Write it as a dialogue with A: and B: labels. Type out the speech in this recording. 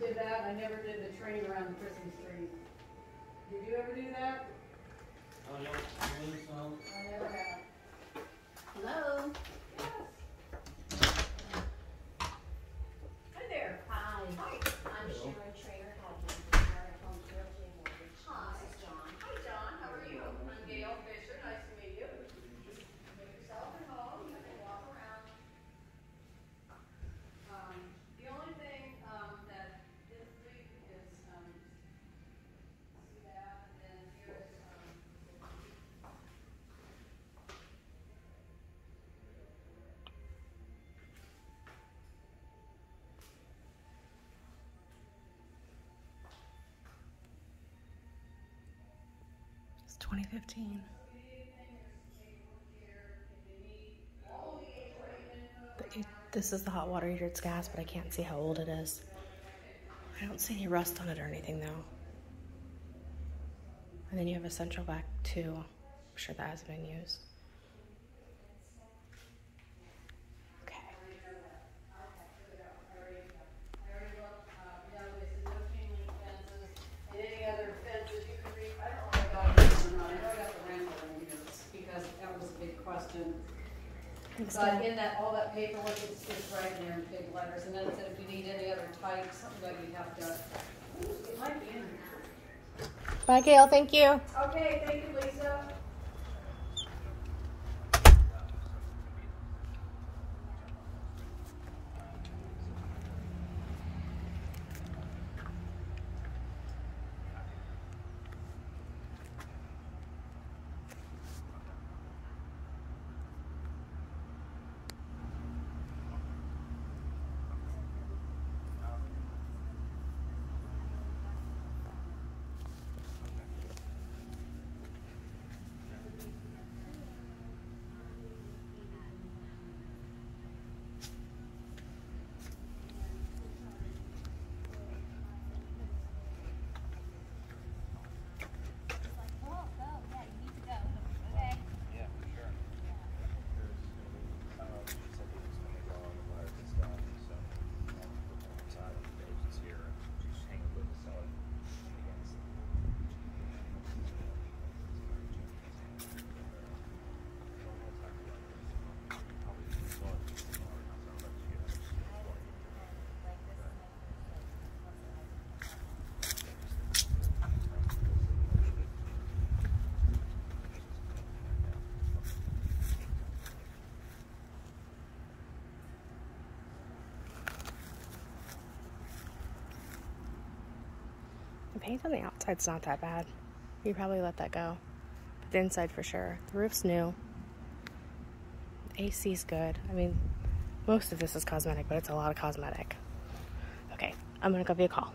A: did that, I never did the training around the Christmas tree. Did you ever do that?
B: Oh, yeah, you lose?
A: I never have.
C: Hello.
A: Hi there.
C: Hi. I'm Sharon Trainer, Admin at Home Realty Mortgage.
A: Hi.
C: This is John.
A: Hi, John, how are you? I'm Gail Fisher, nice to meet you. Make yourself at home, you can walk around. Um, the only thing, um, that this week is, um, see that, and then here's, um,
D: It's 2015. The e- This is the hot water heater. It's gas, but I can't see how old it is. I don't see any rust on it or anything though. And then you have a central vac too. I'm sure that hasn't been used. Okay.
A: No, this is no chain link fences, and any other fences you can read, I don't know if I got this or not, I know I got the rental in here, because that was a big question.
D: Thanks,
A: But
D: Dad.
A: in that, all that paperwork, it's just right in there in big letters, and then it said if you need any other type, something like you have to, it might be in here.
D: Bye, Gail. Thank you.
A: Okay, thank you, Lisa.
B: Yeah, for sure. There's, I don't know, she said they just wanna go on the wires and stuff, so, um, we're going inside, and the agent's here, and she's hanging with us, so. against- Probably just saw it, just saw it, so I'll let you get it.
D: The paint on the outside's not that bad. You probably let that go. But the inside for sure. The roof's new. AC's good. I mean, most of this is cosmetic, but it's a lot of cosmetic. Okay, I'm gonna go you a call.